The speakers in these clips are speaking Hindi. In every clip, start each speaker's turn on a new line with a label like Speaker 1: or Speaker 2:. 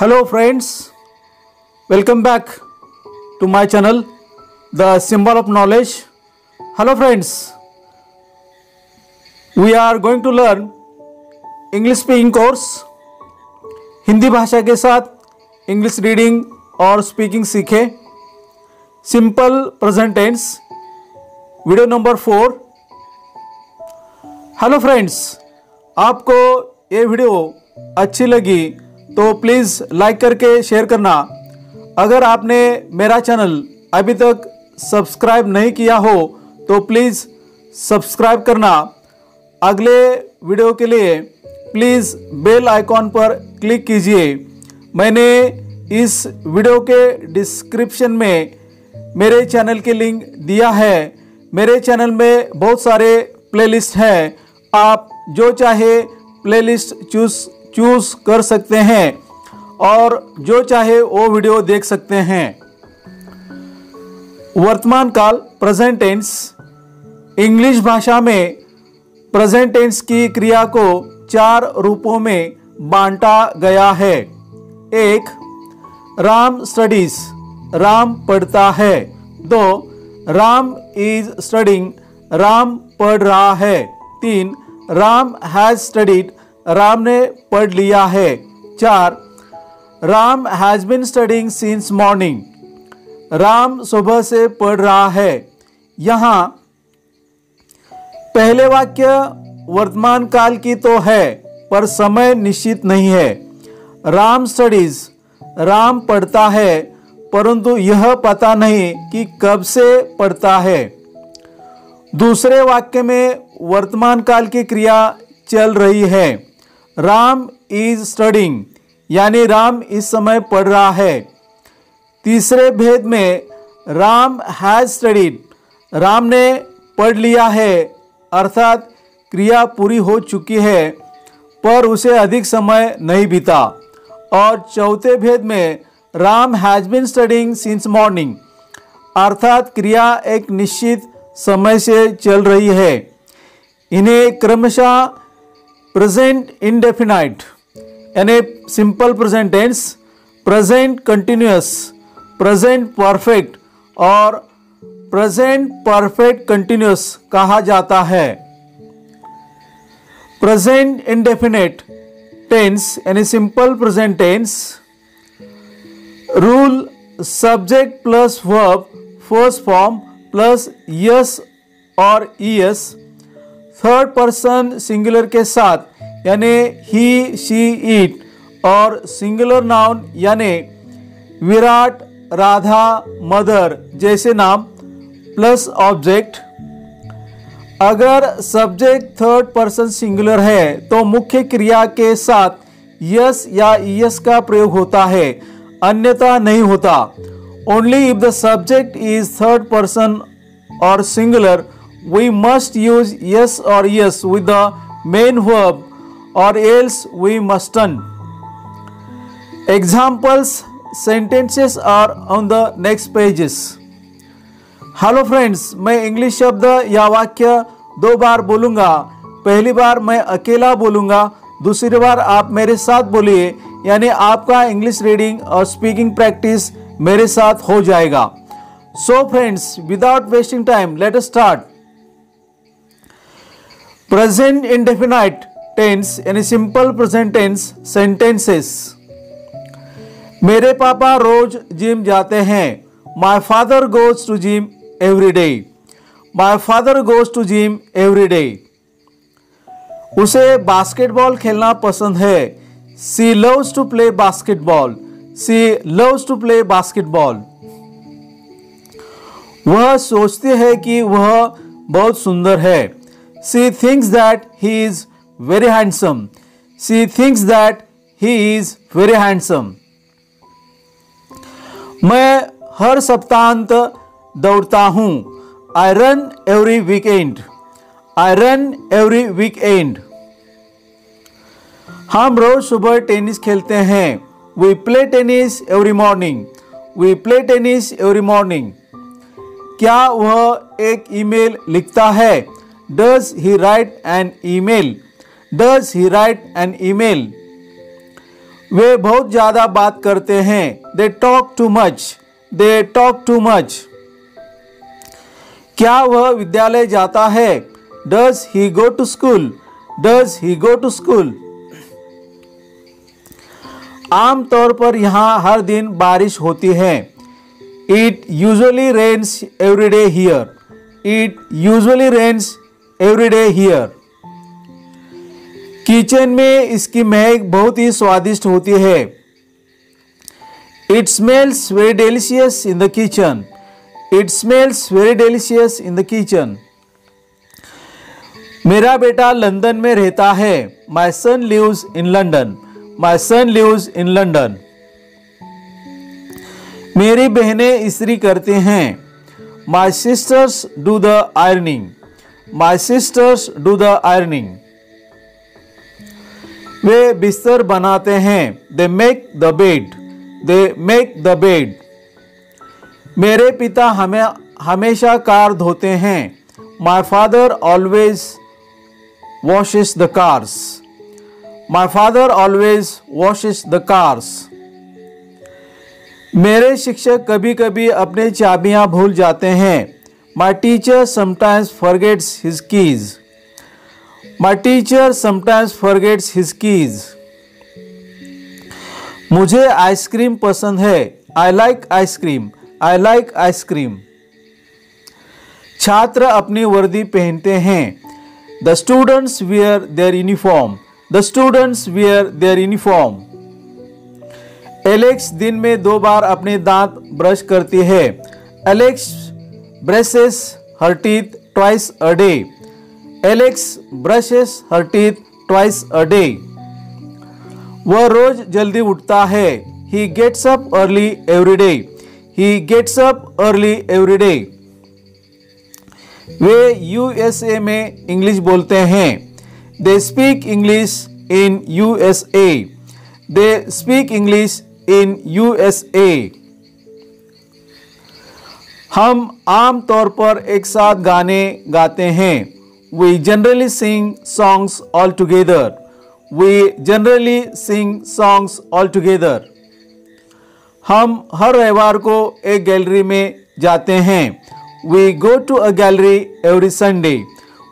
Speaker 1: Hello friends welcome back to my channel the symbol of knowledge hello friends we are going to learn English speaking course Hindi भाषा के साथ इंग्लिश रीडिंग और स्पीकिंग सीखे। Simple present tense video number four hello friends आपको ये वीडियो अच्छी लगी तो प्लीज़ लाइक करके शेयर करना। अगर आपने मेरा चैनल अभी तक सब्सक्राइब नहीं किया हो तो प्लीज़ सब्सक्राइब करना। अगले वीडियो के लिए प्लीज़ बेल आइकॉन पर क्लिक कीजिए। मैंने इस वीडियो के डिस्क्रिप्शन में मेरे चैनल के लिंक दिया है। मेरे चैनल में बहुत सारे प्लेलिस्ट हैं। आप जो चाहे प्लेलिस्ट चूज़ चूज़ कर सकते हैं और जो चाहे वो वीडियो देख सकते हैं। वर्तमान काल प्रेजेंट टेंस इंग्लिश भाषा में प्रेजेंट टेंस की क्रिया को चार रूपों में बांटा गया है। एक राम स्टडीज़ राम पढ़ता है। दो राम इज़ स्टडिंग राम पढ़ रहा है। तीन राम हैज़ स्टडीड राम ने पढ़ लिया है। चार, Ram has been studying since morning Ram सुबह से पढ़ रहा है। यहाँ, पहले वाक्य वर्तमान काल की तो है, पर समय निश्चित नहीं है। राम स्टडीज़ राम पढ़ता है, परंतु यह पता नहीं कि कब से पढ़ता है। दूसरे वाक्य में वर्तमान काल की क्रिया चल रही है। राम इज़ स्टडिंग यानी राम इस समय पढ़ रहा है। तीसरे भेद में राम हैज़ स्टडीड राम ने पढ़ लिया है, अर्थात क्रिया पूरी हो चुकी है, पर उसे अधिक समय नहीं बीता। और चौथे भेद में Ram has been studying since morning अर्थात क्रिया एक निश्चित समय से चल रही है। इन्हें क्रमशः प्रेजेंट इंडेफिनाइट यानी simple present tense present continuous present perfect और प्रेजेंट परफेक्ट कंटिन्यूस कहा जाता है। प्रेजेंट इंडेफिनेट टेंस यानी simple present tense rule subject plus verb first form plus S और ईएस थर्ड पर्सन सिंगुलर के साथ, यानी ही शी इट और सिंगुलर नाउन यानी विराट, राधा, मदर, जैसे नाम प्लस ऑब्जेक्ट अगर सब्जेक्ट थर्ड पर्सन सिंगुलर है तो मुख्य क्रिया के साथ यस या यस का प्रयोग होता है, अन्यथा नहीं होता। Only if the subject is third person और singular we must use S और S with the main verb और else we mustn't examples sentences are on the next pages hello friends मैं इंग्लिश शब्द या वाक्य दो बार बोलूँगा। पहली बार मैं अकेला बोलूँगा, दूसरी बार आप मेरे साथ बोलिए, यानी आपका इंग्लिश रीडिंग और स्पीकिंग प्रैक्टिस मेरे साथ हो जाएगा। So friends without wasting time let start present indefinite tense यानी सिंपल प्रेजेंट टेंस सेंटेंसेस मेरे पापा रोज जिम जाते हैं। My father goes to gym every day my father goes to gym every day उसे बास्केटबॉल खेलना पसंद है। She loves to play basketball she loves to play basketball वह सोचते है कि वह बहुत सुंदर है। She thinks that he is very handsome she thinks that he is very handsome मैं हर सप्ताहांत दौड़ता हूँ। I run every weekend I run every weekend हम रोज सुबह टेनिस खेलते हैं। We play tennis every morning we play tennis every morning क्या वह एक ईमेल लिखता है? Does he write an email does he write an email वे बहुत ज़्यादा बात करते हैं। They talk too much they talk too much क्या वह विद्यालय जाता है? Does he go to school does he go to school आमतौर पर यहाँ हर दिन बारिश होती है। It usually rains every day here it usually rains every day here kitchen में इसकी महक बहुत ही स्वादिष्ट होती है। It smells very delicious in the kitchen it smells very delicious in the kitchen मेरा बेटा लंदन में रहता है। My son lives in London my son lives in London मेरी बहनें इस्त्री करते हैं। My sisters do the ironing my sisters do the ironing वे बिस्तर बनाते हैं। They make the bed they make the bed मेरे पिता हमें हमेशा कार धोते हैं। My father always washes the cars my father always washes the cars मेरे शिक्षक कभी कभी अपने चाबियाँ भूल जाते हैं। My teacher sometimes forgets his keys My teacher sometimes forgets his keys. मुझे आइसक्रीम पसंद है. I like ice cream I like ice cream छात्र अपनी वर्दी पहनते हैं. The students wear their uniform the students wear their uniform Alex दिन में दो बार अपने दांत ब्रश करती है. Alex brushes her teeth twice a day. Alex brushes her teeth twice a day. वह रोज जल्दी उठता है। He gets up early every day he gets up early every day way USA में इंग्लिश बोलते हैं। They speak English in USA they speak English in USA हम आम तौर पर एक साथ गाने गाते हैं। We generally sing songs all together. We generally sing songs all together. हम हर रविवार को एक गैलरी में जाते हैं। We go to a gallery every Sunday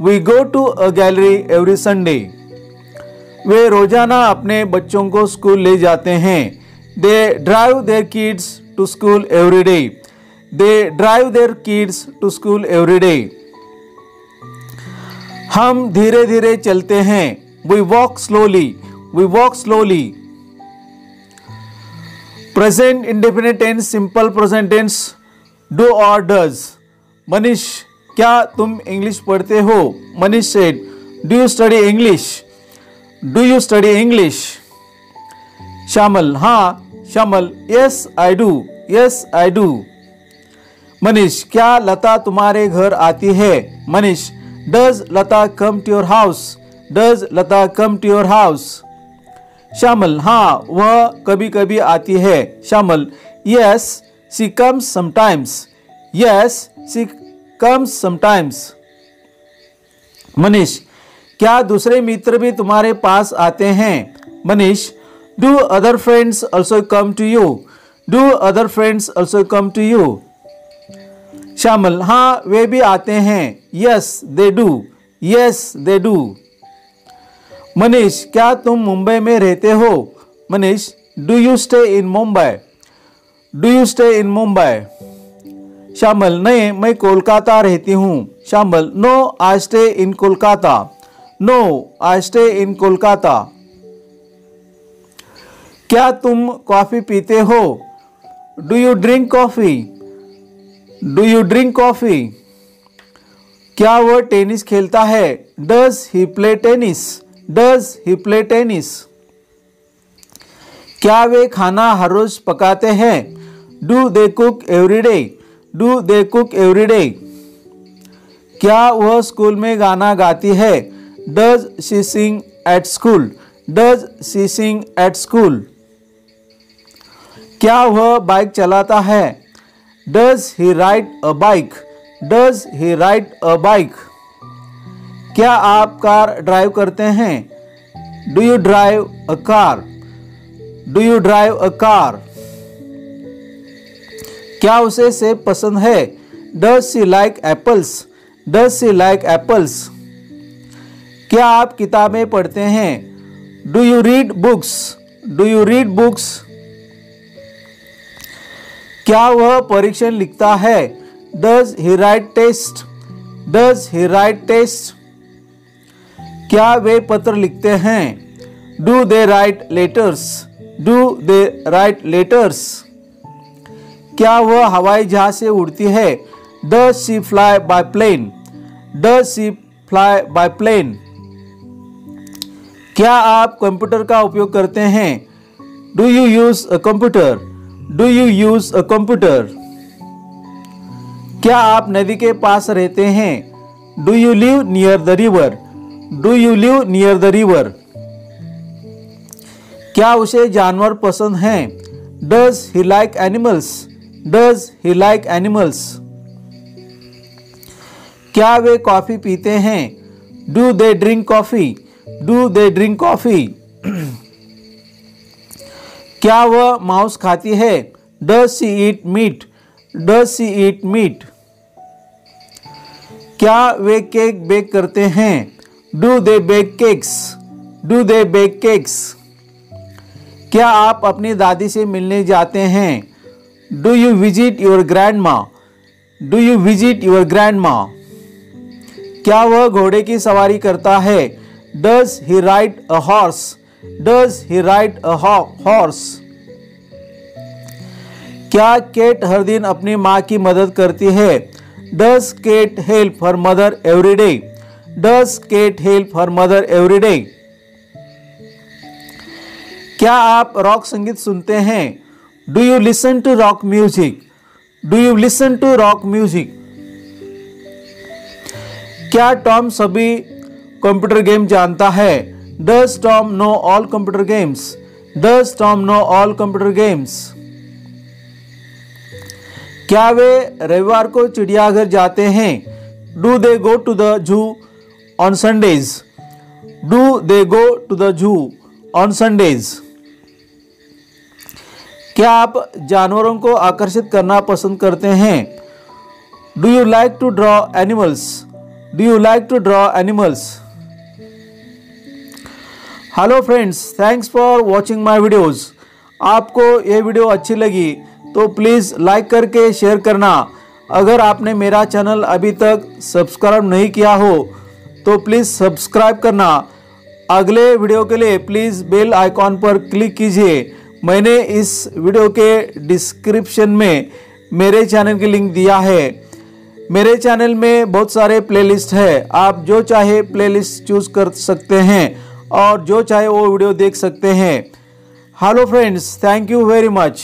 Speaker 1: we go to a gallery every Sunday वे रोज़ाना अपने बच्चों को स्कूल ले जाते हैं। They drive their kids to school every day they drive their kids to school every day हम धीरे धीरे चलते हैं। We walk slowly we walk slowly present independent tense simple present tense do और डज मनीष, क्या तुम इंग्लिश पढ़ते हो? Manish said do you study English do you study English Shyamal हाँ Shyamal yes I do yes I do Manish, क्या लता तुम्हारे घर आती है? Manish does Lata come to your house does Lata come to your house Shyamal हाँ वह कभी कभी आती है। Shyamal yes she comes sometimes yes she comes sometimes Manish, क्या दूसरे मित्र भी तुम्हारे पास आते हैं? Manish do other friends also come to you do other friends also come to you Shyamal हाँ वे भी आते हैं। Yes they do yes they do Manish, क्या तुम मुंबई में रहते हो? Manish do you stay in Mumbai do you stay in Mumbai Shyamal, नहीं, मैं कोलकाता रहती हूँ। Shyamal no I stay in Kolkata. No I stay in Kolkata. क्या तुम कॉफ़ी पीते हो? Do you drink coffee do you drink coffee क्या वह टेनिस खेलता है? Does he play tennis does he play tennis क्या वे खाना हर रोज पकाते हैं? Do they cook every day do they cook every day क्या वह स्कूल में गाना गाती है? Does she sing at school does she sing at school क्या वह बाइक चलाता है? Does he ride a bike does he ride a bike क्या आप कार ड्राइव करते हैं? Do you drive a car do you drive a car क्या उसे सेब पसंद है? Does she like apples does she like apples क्या आप किताबें पढ़ते हैं? Do you read books do you read books क्या वह परीक्षण लिखता है? Does he write test does he write test क्या वे पत्र लिखते हैं? Do they write letters do they write letters क्या वह हवाई जहाज़ से उड़ती है? Does she fly by plane does she fly by plane क्या आप कंप्यूटर का उपयोग करते हैं? Do you use a computer do you use a computer क्या आप नदी के पास रहते हैं? Do you live near the river do you live near the river क्या उसे जानवर पसंद हैं? Does he like animals does he like animals क्या वे कॉफ़ी पीते हैं? Do they drink coffee do they drink coffee क्या वह मांस खाती है? Does she eat meat does she eat meat क्या वे केक बेक करते हैं? Do they bake cakes do they bake cakes क्या आप अपनी दादी से मिलने जाते हैं? Do you visit your grandma do you visit your grandma क्या वह घोड़े की सवारी करता है? Does he ride a horse does he ride a horse क्या केट हर दिन अपनी माँ की मदद करती है? Does Kate help her mother every day does Kate help her mother every day क्या आप रॉक संगीत सुनते हैं? Do you listen to rock music do you listen to rock music क्या टॉम सभी कंप्यूटर गेम जानता है? Does Tom know all computer games does Tom know all computer games क्या वे रविवार को चिड़ियाघर जाते हैं? Do they go to the zoo on Sundays do they go to the zoo on Sundays क्या आप जानवरों को आकर्षित करना पसंद करते हैं? Do you like to draw animals do you like to draw animals hello friends thanks for watching my videos आपको ये वीडियो अच्छी लगी तो प्लीज़ लाइक करके शेयर करना। अगर आपने मेरा चैनल अभी तक सब्सक्राइब नहीं किया हो तो प्लीज़ सब्सक्राइब करना। अगले वीडियो के लिए प्लीज़ बेल आइकॉन पर क्लिक कीजिए। मैंने इस वीडियो के डिस्क्रिप्शन में मेरे चैनल की लिंक दिया है। मेरे चैनल में बहुत सारे प्लेलिस्ट है। आप जो चाहे प्लेलिस्ट चूज़ कर सकते हैं। और जो चाहे वो वीडियो देख सकते हैं। Hello friends thank you very much